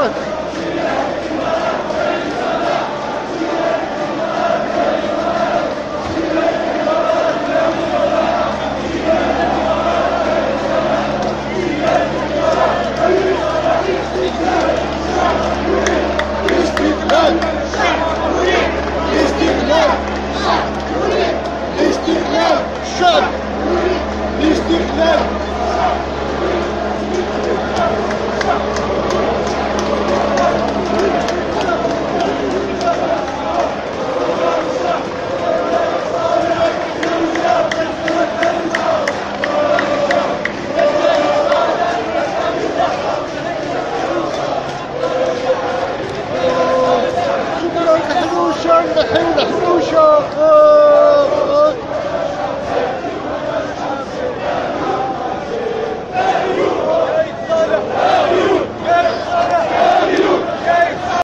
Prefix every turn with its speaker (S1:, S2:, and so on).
S1: вперед! Shut! Mr. Clem! 向后